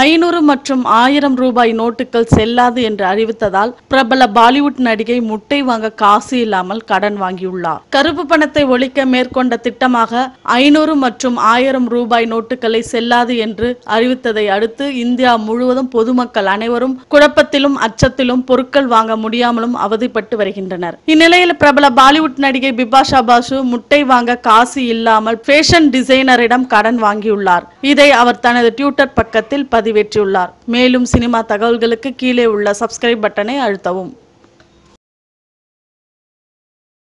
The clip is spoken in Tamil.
ஐநூறு மற்றும் ஆயிரம் ரூபாய் நோட்டுகள் செல்லாது என்று அறிவித்ததால் பிரபல பாலிவுட் நடிகை முட்டை வாங்க காசு இல்லாமல் கடன் வாங்கியுள்ளார். கருப்பு பணத்தை ஒழிக்க மேற்கொண்ட திட்டமாக ஐநூறு மற்றும் ஆயிரம் ரூபாய் நோட்டுகளை செல்லாது என்று அறிவித்ததை அடுத்து இந்தியா முழுவதும் பொதுமக்கள் அனைவரும் குழப்பத்திலும் அச்சத்திலும் பொருட்கள் வாங்க முடியாமலும் அவதிப்பட்டு வருகின்றனர். இந்நிலையில் பிரபல பாலிவுட் நடிகை பிபாஷா பாசு முட்டை வாங்க காசு இல்லாமல் ஃபேஷன் டிசைனரிடம் கடன் வாங்கியுள்ளார். இதை அவர் தனது ட்விட்டர் பக்கத்தில் பதிவேற்றியுள்ளார். மேலும் சினிமா தகவல்களுக்கு கீழே உள்ள சப்ஸ்கிரைப் பட்டனை அழுத்தவும்.